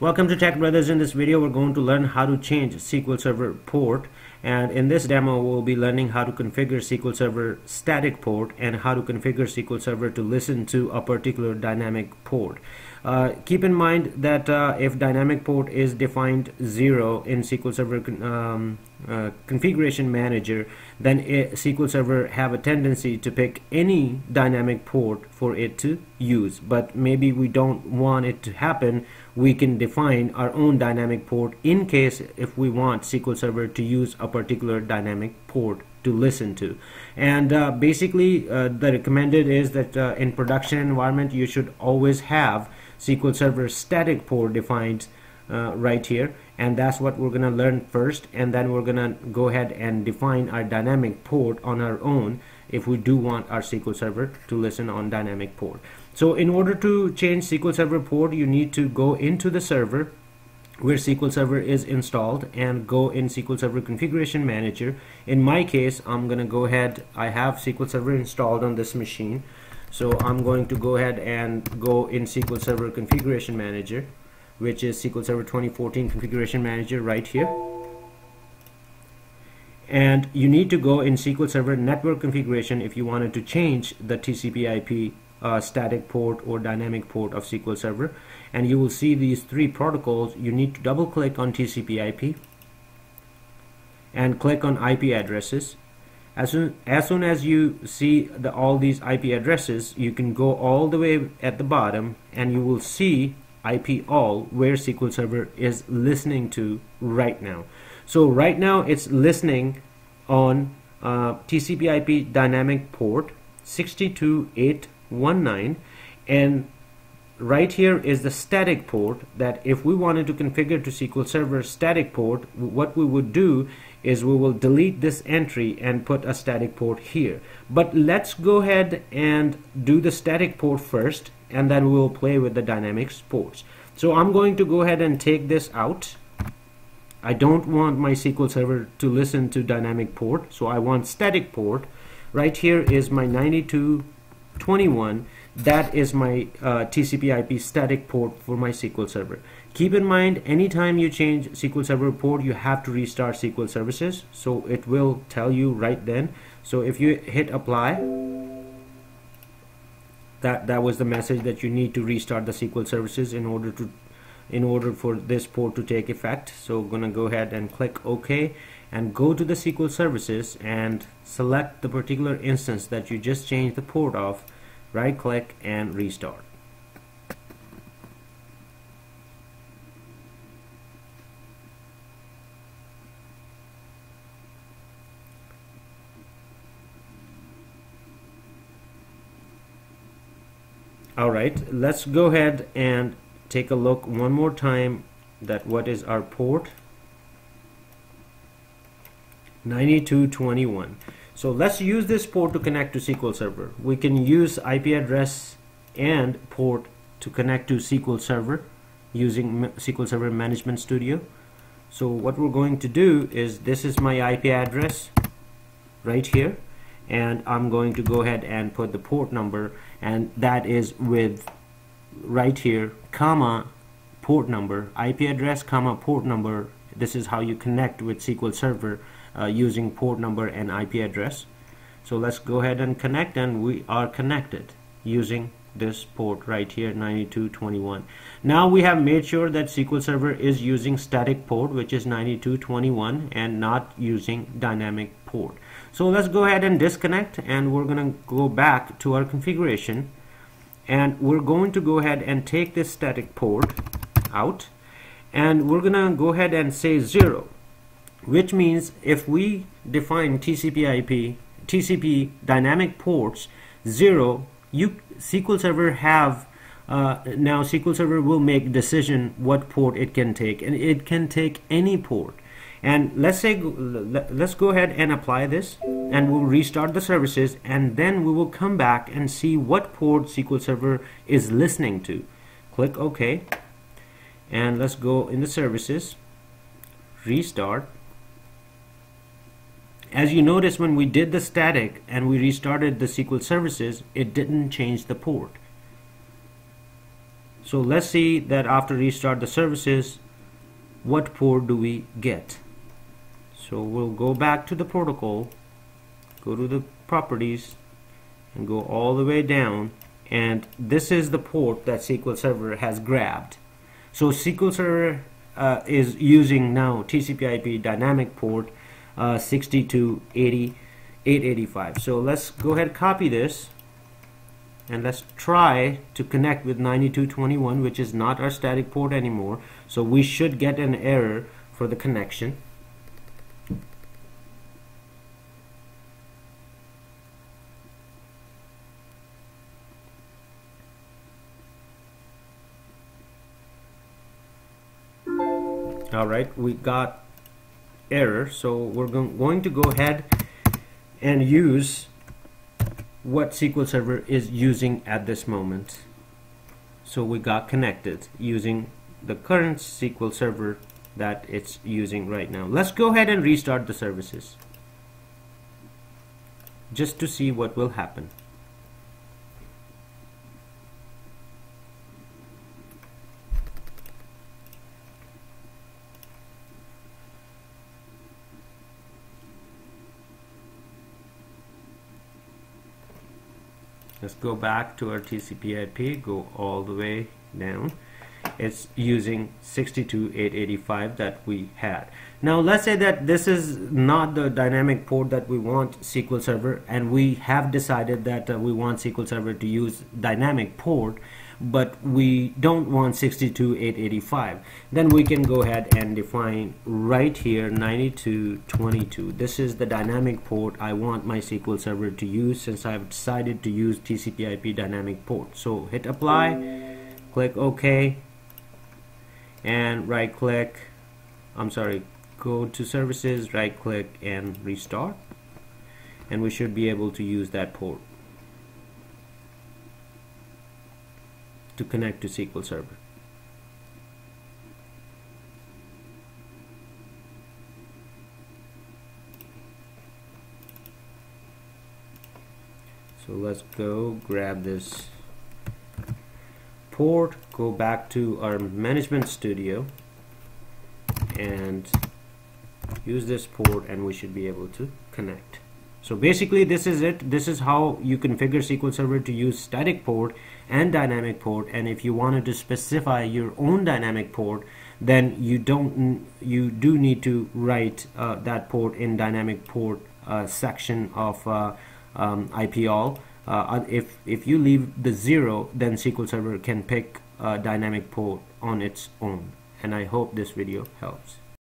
Welcome to Tech Brothers. In this video, we're going to learn how to change SQL Server port. And in this demo, we'll be learning how to configure SQL Server static port and how to configure SQL Server to listen to a particular dynamic port. Uh, keep in mind that uh, if dynamic port is defined zero in SQL Server um, uh, configuration manager, then it, SQL Server have a tendency to pick any dynamic port for it to use. But maybe we don't want it to happen. We can define our own dynamic port in case if we want SQL Server to use a particular dynamic port to listen to. And uh, basically uh, the recommended is that uh, in production environment you should always have SQL Server static port defined uh, right here. And that's what we're gonna learn first and then we're gonna go ahead and define our dynamic port on our own if we do want our SQL Server to listen on dynamic port so in order to change SQL Server port you need to go into the server where SQL Server is installed and go in SQL Server Configuration Manager. In my case, I'm going to go ahead, I have SQL Server installed on this machine. So I'm going to go ahead and go in SQL Server Configuration Manager, which is SQL Server 2014 Configuration Manager right here. And you need to go in SQL Server Network Configuration if you wanted to change the TCP IP uh, static port or dynamic port of SQL Server. And you will see these three protocols. You need to double click on TCP IP and click on IP addresses. As soon as, soon as you see the, all these IP addresses you can go all the way at the bottom and you will see IP all where SQL Server is listening to right now. So right now it's listening on uh, TCP IP dynamic port 628 19 and right here is the static port that if we wanted to configure to SQL Server static port what we would do is we will delete this entry and put a static port here. But let's go ahead and do the static port first and then we will play with the dynamic ports. So I'm going to go ahead and take this out. I don't want my SQL Server to listen to dynamic port so I want static port. Right here is my 92 21 that is my uh, TCP IP static port for my SQL Server. Keep in mind anytime you change SQL Server port you have to restart SQL services so it will tell you right then. So if you hit apply that that was the message that you need to restart the SQL services in order to in order for this port to take effect. So gonna go ahead and click OK and go to the SQL services and select the particular instance that you just changed the port of. Right click and restart. Alright, let's go ahead and take a look one more time that what is our port. 9221 so let's use this port to connect to SQL Server. We can use IP address and port to connect to SQL Server using SQL Server Management Studio. So what we're going to do is this is my IP address right here and I'm going to go ahead and put the port number and that is with right here comma port number IP address comma port number. This is how you connect with SQL Server uh, using port number and IP address. So let's go ahead and connect and we are connected using this port right here 9221 now we have made sure that SQL Server is using static port which is 9221 and not using dynamic port. So let's go ahead and disconnect and we're gonna go back to our configuration and we're going to go ahead and take this static port out. And we're gonna go ahead and say zero which means if we define TCP IP TCP dynamic ports zero you SQL Server have uh, now SQL Server will make decision what port it can take. And it can take any port. And let's say let's go ahead and apply this and we'll restart the services and then we will come back and see what port SQL Server is listening to. Click OK and let's go in the services. Restart. As you notice when we did the static and we restarted the SQL services it didn't change the port. So let's see that after restart the services what port do we get? So we'll go back to the protocol go to the properties and go all the way down and this is the port that SQL Server has grabbed. So SQL Server uh, is using now TCP/IP dynamic port uh, 6280 885 so let's go ahead copy this and let's try to connect with 9221 which is not our static port anymore. So we should get an error for the connection alright we got error so we're going to go ahead and use what SQL Server is using at this moment. So we got connected using the current SQL Server that it's using right now. Let's go ahead and restart the services just to see what will happen let's go back to our TCP IP go all the way down. It's using 62885 that we had. Now let's say that this is not the dynamic port that we want SQL Server and we have decided that uh, we want SQL Server to use dynamic port but we don't want 62885 then we can go ahead and define right here 9222 this is the dynamic port I want my SQL Server to use since I've decided to use TCP IP dynamic port. So hit apply click OK and right click I'm sorry go to services right click and restart. And we should be able to use that port to connect to SQL Server. So let's go grab this port, go back to our management studio and use this port and we should be able to connect. So basically this is it. This is how you configure SQL Server to use static port and dynamic port. And if you wanted to specify your own dynamic port then you don't you do need to write uh, that port in dynamic port uh, section of uh, um, IPALL uh, if if you leave the zero then SQL Server can pick a dynamic port on its own. And I hope this video helps